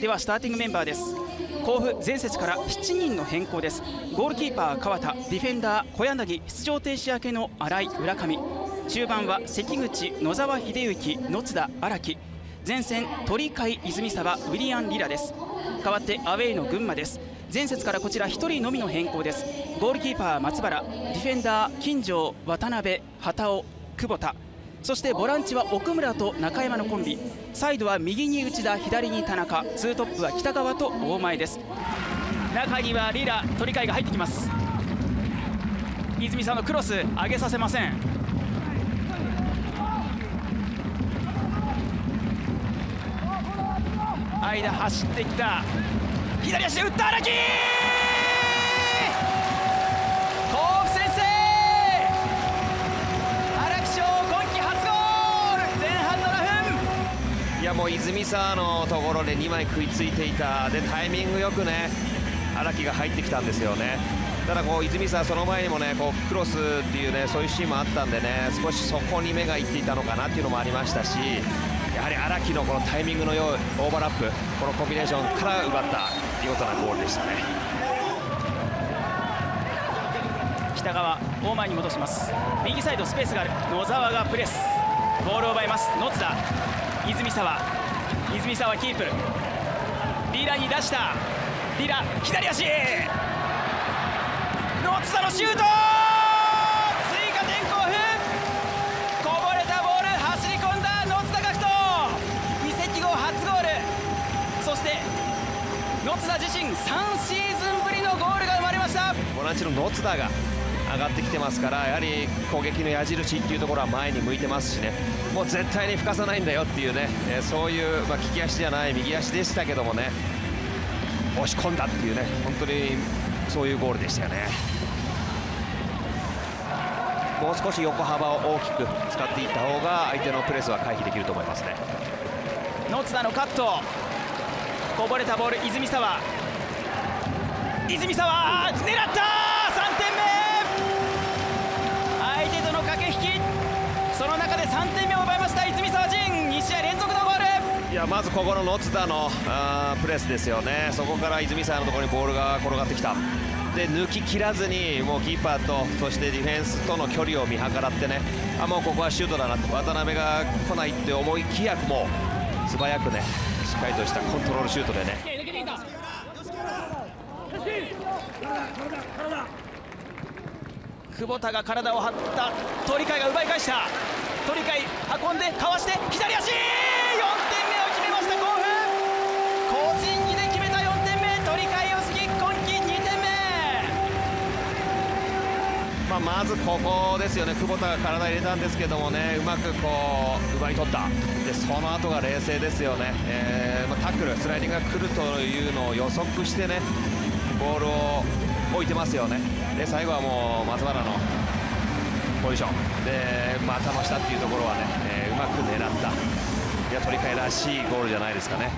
ではスターティングメンバーです。甲府前節から7人の変更です。ゴールキーパー川田ディフェンダー小柳出場停止明けの新井浦上。中盤は関口野沢秀幸野津田荒木。前線鳥海泉沢ウィリアン・リラです。代わってアウェイの群馬です。前節からこちら1人のみの変更です。ゴールキーパー松原。ディフェンダー金城渡辺畑尾久保田。そしてボランチは奥村と中山のコンビ。サイドは右に内田左に田中。ツートップは北川と大前です。中にはリラ鳥海が入ってきます。泉さんのクロス上げさせません。間走ってきた。左足で打った荒木！もう泉沢のところで2枚食いついていた。でタイミングよくね荒木が入ってきたんですよね。ただこう泉沢その前にもねこうクロスっていうねそういうシーンもあったんでね少しそこに目がいっていたのかなっていうのもありましたしやはり荒木のこのタイミングのようオーバーラップこのコンビネーションから奪った見事なゴールでしたね。北川大前に戻します。右サイドスペースがある。野沢がプレス。ボールを奪います。野津田。泉沢。泉沢キープ。リラに出した。リラ左足。野津田のシュート。追加点興奮こぼれたボール走り込んだ。野津田学人移籍後初ゴール。そして野津田自身3シーズンぶりのゴールが生まれました。ボランチの野津田が。上がってきてますからやはり攻撃の矢印っていうところは前に向いてますしね。もう絶対に吹かさないんだよっていうね、えーそういう、まあ、利き足じゃない右足でしたけどもね。押し込んだっていうね。本当にそういうゴールでしたよね。もう少し横幅を大きく使っていった方が相手のプレスは回避できると思いますね。野津田のカット。こぼれたボール泉沢。泉沢狙ったまずここの野津田のあプレスですよね、そこから泉沢のところにボールが転がってきた、で抜き切らずに、もうキーパーと、そしてディフェンスとの距離を見計らってね、あもうここはシュートだなと、渡辺が来ないって思いきや、もう素早くね、しっかりとしたコントロールシュートでね、久保田が体を張った。鳥海が奪い返した。鳥海運んでかわして左足！あ、まずここですよね、久保田が体入れたんですけどもね、うまくこう奪い取った、でその後が冷静ですよね、えーまあ、タックル、スライディングが来るというのを予測してね、ボールを置いてますよね、で最後はもう松原のポジション。で、股の下っていうところはね、えーうまく狙った、いや鳥海らしいゴールじゃないですかね。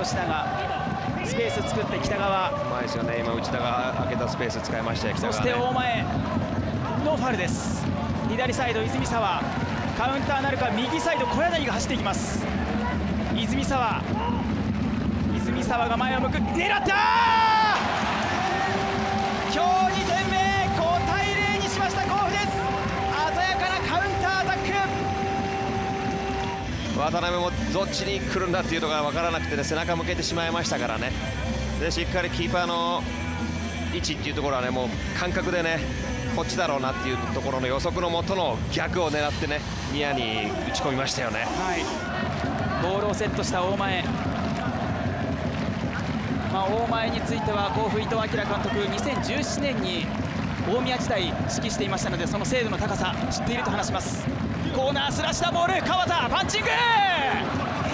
吉田がスペース作って北川うまいですよね、今、内田が開けたスペース使いましたよ、北そして大前ノーファウルです。左サイド泉沢。カウンターなるか右サイド小柳が走っていきます。泉沢。泉沢が前を向く。狙った渡辺もどっちに来るんだっていうのが分からなくて、ね、背中向けてしまいましたからね。でしっかりキーパーの位置っていうところはねもう感覚でねこっちだろうなっていうところの予測のもとの逆を狙ってねニアに打ち込みましたよね。はい、ボールをセットした大前、まあ、大前については甲府伊藤明監督2017年に大宮時代指揮していましたのでその精度の高さ知っていると話します。コーナーすらしたボール川田パンチング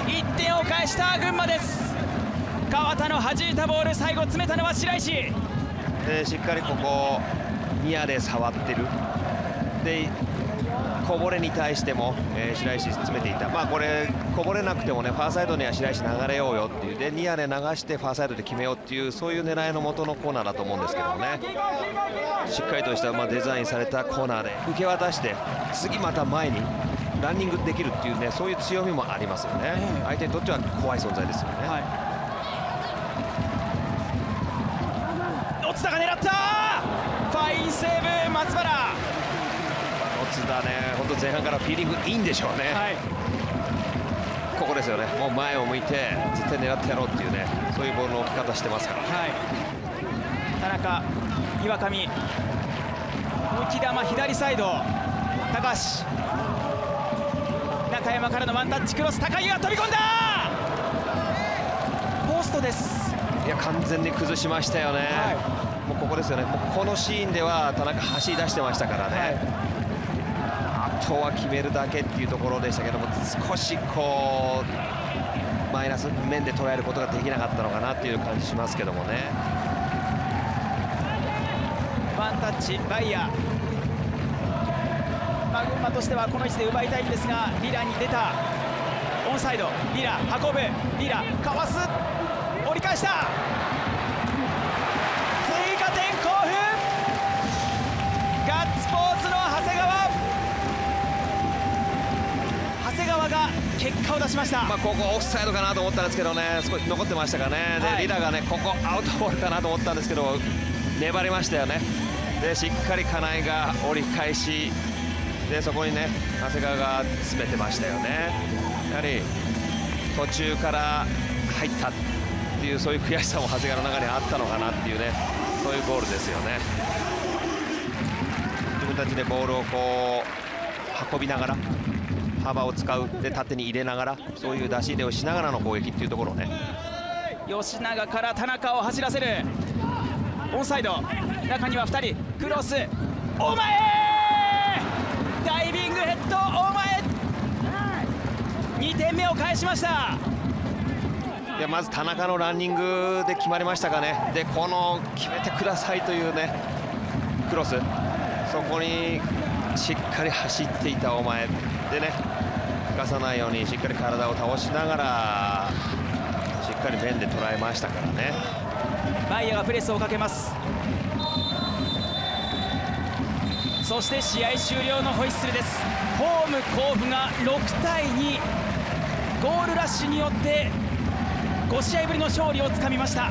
!1 点を返した群馬です。川田の弾いたボール最後詰めたのは白石。でしっかりここニアで触ってる。でこぼれに対しても、えー白石詰めていた、まあ、これこぼれなくてもねファーサイドには白石流れようよっていう。でニアで流してファーサイドで決めようっていうそういう狙いの元のコーナーだと思うんですけどもね。しっかりとした、まあ、デザインされたコーナーで受け渡して次また前にランニングできるっていうねそういう強みもありますよね、えー、相手にとっては怖い存在ですよね、はい、津田が狙ったファインセーブ松原津田ね。本当前半からフィーリングいいんでしょうね、はい、ここですよね。もう前を向いて絶対狙ってやろうっていうね。そういうボールの置き方してますから、はい、田中岩上。浮き球左サイド。高橋。中山からのワンタッチクロス高井が飛び込んだ。ポストです。いや完全に崩しましたよね、はい、もうここですよね。このシーンでは田中走り出してましたからね、はい、あとは決めるだけっていうところでしたけども少しこうマイナス面で捉えることができなかったのかなっていう感じしますけどもね。ワンタッチバイヤー。まあ、群馬としてはこの位置で奪いたいんですがリラに出た。オンサイド。リラ運ぶ。リラかわす。折り返した。長谷川が結果を出しました、まあ、ここオフサイドかなと思ったんですけどね。少し残ってましたかね、はい、でリラがねここアウトボールかなと思ったんですけど粘りましたよね。でしっかり金井が折り返し。でそこにね長谷川が詰めてましたよね。やはり途中から入ったっていうそういう悔しさも長谷川の中にあったのかなっていうねそういうゴールですよね。自分たちでボールをこう運びながら幅を使う。で縦に入れながらそういう出し入れをしながらの攻撃っていうところをね。吉永から田中を走らせる。オンサイド。中には2人。クロス。お前！2点目を返しました。いやまず田中のランニングで決まりましたかね。でこの決めてくださいというねクロス。そこにしっかり走っていたお前でね吹かさないようにしっかり体を倒しながらしっかり面で捉えましたからね。バイヤがプレスをかけます。そして試合終了のホイッスルです。ホーム甲府が6対2ゴールラッシュによって5試合ぶりの勝利をつかみました。